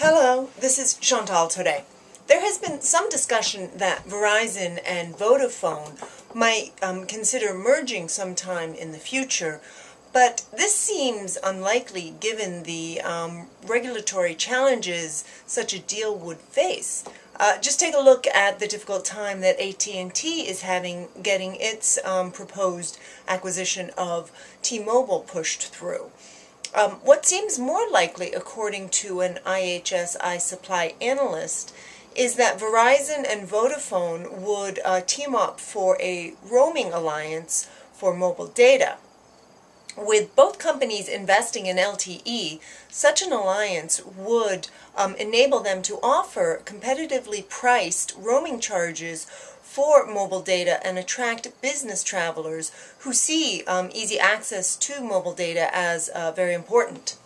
Hello, this is Chantal today. There has been some discussion that Verizon and Vodafone might um, consider merging sometime in the future, but this seems unlikely given the um, regulatory challenges such a deal would face. Uh, just take a look at the difficult time that AT&T is having getting its um, proposed acquisition of T-Mobile pushed through. Um, what seems more likely, according to an IHS iSuppli analyst, is that Verizon and Vodafone would uh, team up for a roaming alliance for mobile data. With both companies investing in LTE, such an alliance would um, enable them to offer competitively priced roaming charges for mobile data and attract business travelers who see um, easy access to mobile data as uh, very important.